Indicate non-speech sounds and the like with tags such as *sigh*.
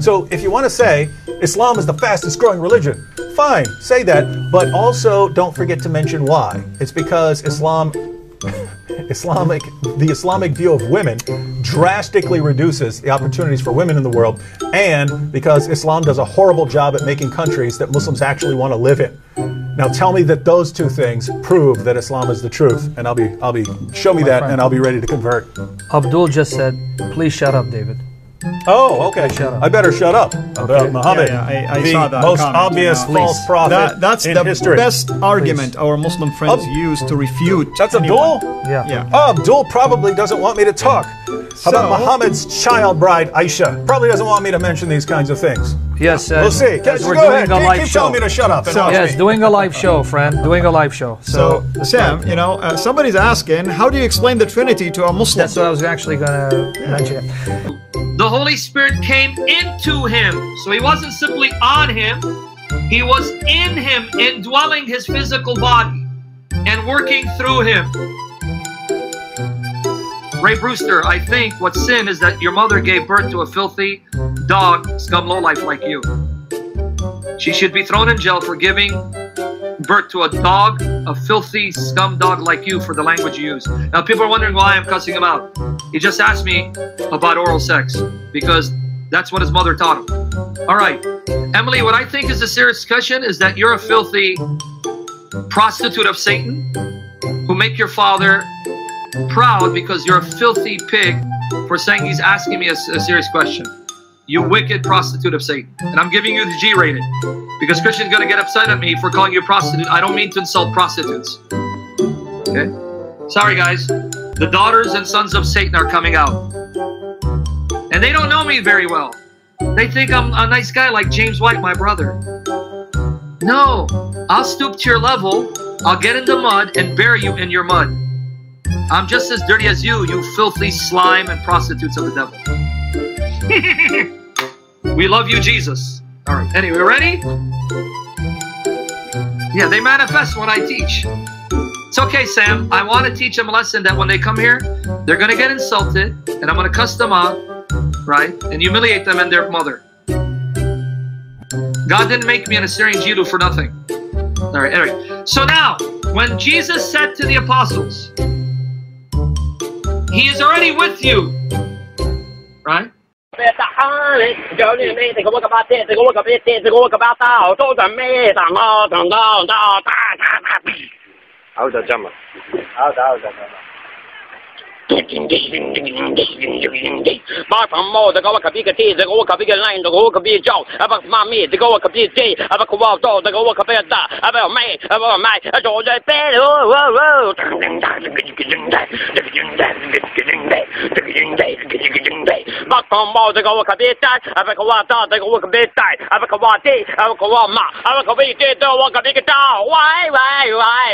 So if you want to say Islam is the fastest growing religion, fine, say that, but also don't forget to mention why. It's because Islam *laughs* Islamic the Islamic view of women drastically reduces the opportunities for women in the world and because Islam does a horrible job at making countries that Muslims actually want to live in. Now tell me that those two things prove that Islam is the truth and I'll be I'll be show me that and I'll be ready to convert. Abdul just said, please shut up, David. Oh, okay. Shut up. I better shut up about Muhammad, Yeah, yeah, I- I the saw that most comment, obvious you know. false prophet That, that's in the history. best argument our Muslim friends Ab- use to refute. That's anyone. Abdul. Yeah. Yeah. Oh, Abdul probably doesn't want me to talk. How about Muhammad's child bride, Aisha? Probably doesn't want me to mention these kinds of things. Yes, uh, We'll see. as Just we're go doing ahead. a Keep, live keep show. telling me to shut up. So- Yes, me. doing a live show, friend. Doing a live show. So, So, Sam, you know, uh, somebody's asking, how do you explain the Trinity to a Muslim? that's what I was actually gonna mention. The Holy Spirit came into him. So he wasn't simply on him, he was in him, indwelling his physical body and working through him. Ray Brewster, I think what sin is that your mother gave birth to a filthy dog, scum lowlife like you. She should be thrown in jail for giving birth to a dog, a filthy scum dog like you for the language you use. Now people are wondering why I'm cussing him out. He just asked me about oral sex because that's what his mother taught him. All right, Emily, what I think is a serious discussion is that you're a filthy prostitute of Satan who make your father proud because you're a filthy pig for saying he's asking me a, a serious question. You wicked prostitute of Satan. And I'm giving you the G rated because Christian's going to get upset at me for calling you a prostitute. I don't mean to insult prostitutes. Okay? Sorry, guys. The daughters and sons of Satan are coming out. And they don't know me very well. They think I'm a nice guy like James White, my brother. No, I'll stoop to your level. I'll get in the mud and bury you in your mud. I'm just as dirty as you, you filthy slime and prostitutes of the devil. We love you, Jesus. All right, anyway, ready? Yeah, they manifest when I teach. It's okay, Sam. I want to teach them a lesson that when they come here, they're going to get insulted, and I'm going to cuss them out, right? And humiliate them and their mother. God didn't make me an Assyrian Jew for nothing. All right, anyway. So now, when Jesus said to the apostles, He is already with you, right? 别打喊，叫你妹这个我个把这这个我个别这这个我个把刀，都在没打毛等到到打打打。好就针啊！好就好就咁啊！把房毛这个 Bar from Mo, the Goa Kabika T, the Goa Kabika Line, the Goa Kabika Joe, about Mammy, the Goa Kabika T, about Kuwato, the Goa Kabika Da, about me, about my, a Georgia Bed, oh, oh, oh, Bar from Mo, the Goa Kabika, about Kuwato, the Goa Kabika, about Kuwati, about Kuwama, about Kabika, the Goa Kabika Da, why, why?